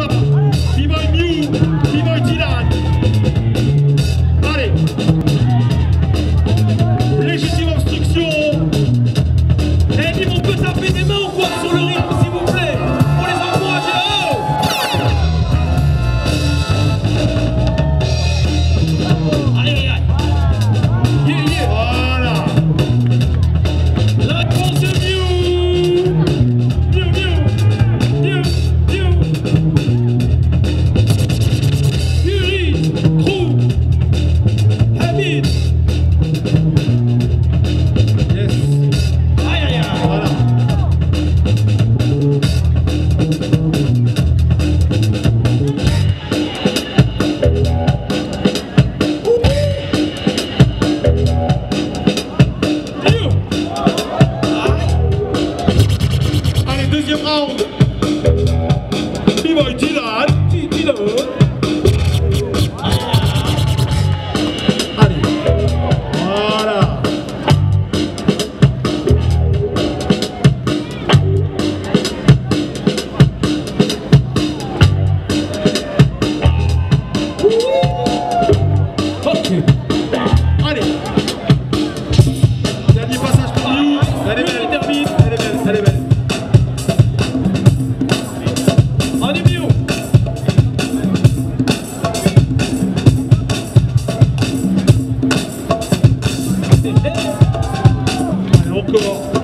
Baba. Round. Viva Dylan. Dylan Cristo.